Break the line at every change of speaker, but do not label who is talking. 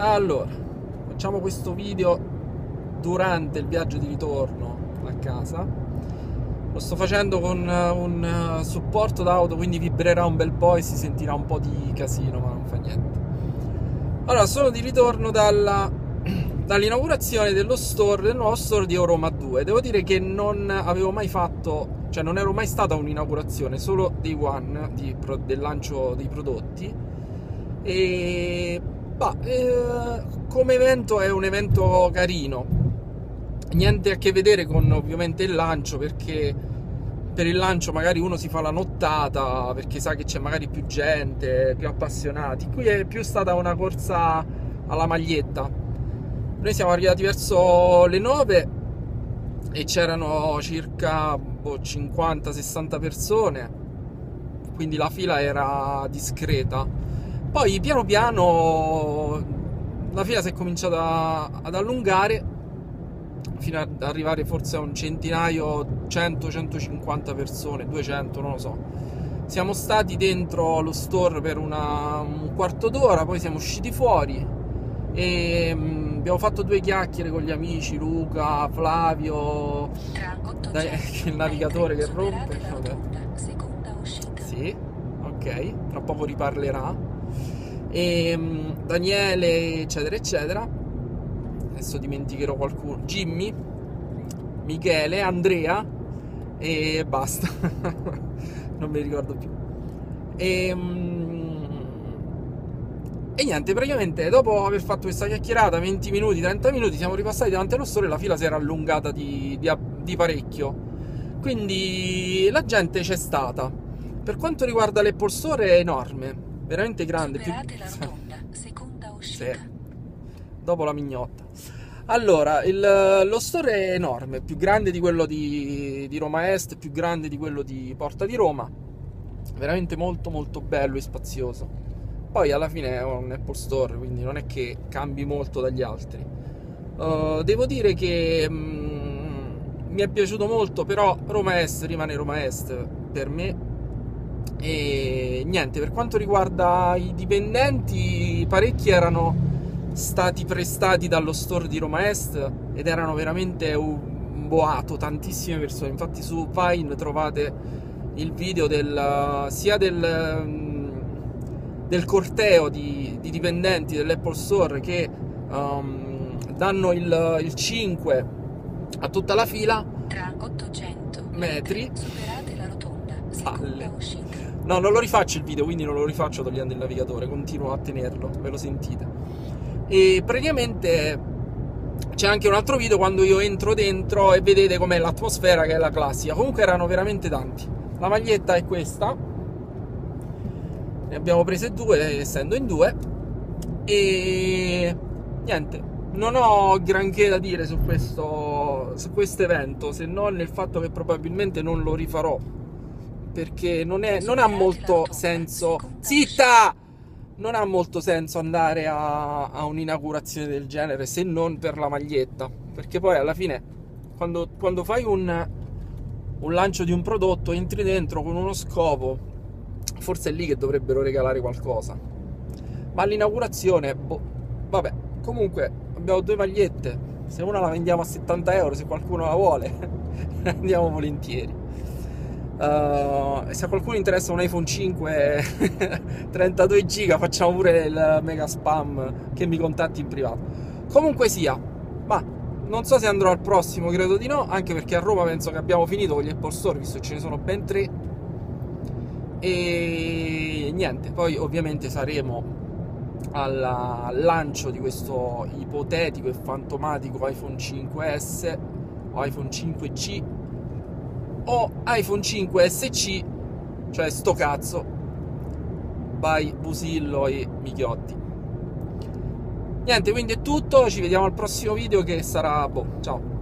Allora, facciamo questo video durante il viaggio di ritorno a casa. Lo sto facendo con eh, un eh, supporto d'auto, quindi vibrerà un bel po' e si sentirà un po' di casino, ma non fa niente. Allora, sono di ritorno dalla, dall'inaugurazione dello store, del nuovo store di Euroma 2. Devo dire che non avevo mai fatto, cioè non ero mai stata un'inaugurazione, solo dei one di, del lancio dei prodotti. E Bah, eh, come evento è un evento carino, niente a che vedere con ovviamente il lancio perché per il lancio magari uno si fa la nottata perché sa che c'è magari più gente, più appassionati. Qui è più stata una corsa alla maglietta. Noi siamo arrivati verso le 9 e c'erano circa boh, 50-60 persone, quindi la fila era discreta poi piano piano la fila si è cominciata ad allungare fino ad arrivare forse a un centinaio, 100-150 persone, 200, non lo so. Siamo stati dentro lo store per una, un quarto d'ora, poi siamo usciti fuori e um, abbiamo fatto due chiacchiere con gli amici, Luca, Flavio, dai, il navigatore che rompe. Sì, ok, tra poco riparlerà e um, Daniele, eccetera, eccetera. Adesso dimenticherò qualcuno. Jimmy, Michele, Andrea e basta. non mi ricordo più. E, um, e niente, praticamente dopo aver fatto questa chiacchierata, 20 minuti, 30 minuti, siamo ripassati davanti allo store e la fila si era allungata di, di, di parecchio. Quindi la gente c'è stata. Per quanto riguarda l'Apple Store è enorme veramente grande. Più... la rotonda, seconda uscita. Sì. Dopo la mignotta. Allora, il, lo store è enorme, più grande di quello di, di, Roma Est, più grande di quello di Porta di Roma. Veramente molto molto bello e spazioso. Poi alla fine è un Apple Store, quindi non è che cambi molto dagli altri. Uh, devo dire che um, mi è piaciuto molto, però Roma Est rimane Roma Est per me e niente, per quanto riguarda i dipendenti, parecchi erano stati prestati dallo store di Roma Est ed erano veramente un boato, tantissime persone. Infatti su Vine trovate il video del, sia del, del corteo di, di, dipendenti dell'Apple Store che um, danno il, il 5 a tutta la fila. Tra 800 metri. Superate la rotonda. Palle. No, non lo rifaccio il video, quindi non lo rifaccio togliendo il navigatore, continuo a tenerlo, ve lo sentite. E praticamente c'è anche un altro video quando io entro dentro e vedete com'è l'atmosfera che è la classica. Comunque erano veramente tanti. La maglietta è questa. Ne abbiamo prese due, essendo in due. E niente, non ho granché da dire su questo, su evento, se non nel fatto che probabilmente non lo rifarò perché non, è, non ha molto senso. Zitta! Non ha molto senso andare a, a, un'inaugurazione del genere se non per la maglietta. Perché poi alla fine, quando, quando fai un, un lancio di un prodotto, entri dentro con uno scopo, forse è lì che dovrebbero regalare qualcosa. Ma all'inaugurazione, boh, vabbè, comunque abbiamo due magliette. Se una la vendiamo a 70 euro, se qualcuno la vuole, andiamo volentieri. Uh, se a qualcuno interessa un iPhone 5 32 giga facciamo pure il mega spam che mi contatti in privato. Comunque sia ma non so se andrò al prossimo credo di no anche perché a Roma penso che abbiamo finito con gli Apple Store visto che ce ne sono ben tre. E niente poi ovviamente saremo al lancio di questo ipotetico e fantomatico iPhone 5S o iPhone 5C o iPhone 5 SC, cioè sto cazzo, by Busillo e Michiotti. Niente, quindi è tutto, ci vediamo al prossimo video che sarà, boh, ciao.